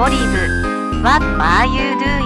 オリーブ What are you doing?